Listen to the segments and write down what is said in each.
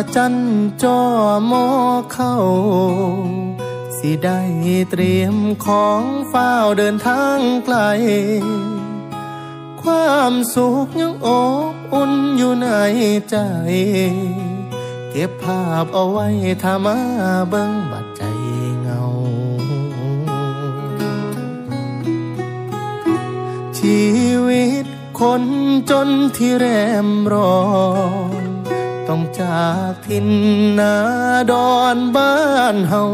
ระจันจอมอเข้า สิได้เตรียมของเฝ้าเดินทางไกล ความสุขยังอบอุ่นอยู่ในใจ เก็บภาพเอาไว้ถ้ามาเบิ่งบัดใจเงา ชีวิตคนจนที่แรมรอน ต้องจากทินนาดอนบ้านเฮา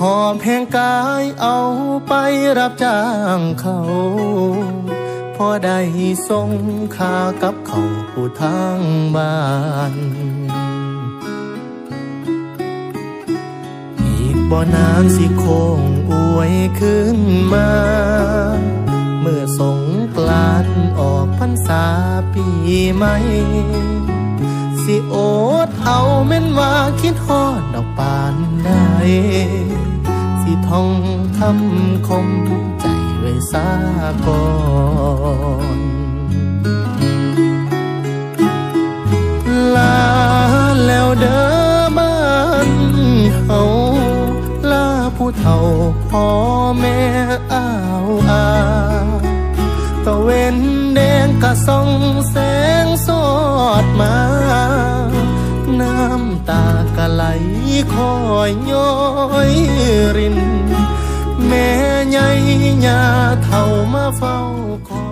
หอบแหงกายเอาไปรับจ้างเขาพอได้ส่งคากับเขาผู้ทางบ้านอีกบ่นานสิโคงอวยขึ้นมา ษาปีใหม่สิโอดเอาเม่นว่าคิดฮอดดอกปานได้สิท่องคำคมใจไว้ซาก่อนลาแล้วเด้อบ้านเฮาลาผู้เฒ่าพ่อแม่อ้าวอา กะเวนแดงกะส่องแสงสอดมา น้ำตากะไหลคอยย้อยริน แม่ใหญ่ยาเท่ามาเฝ้าคอย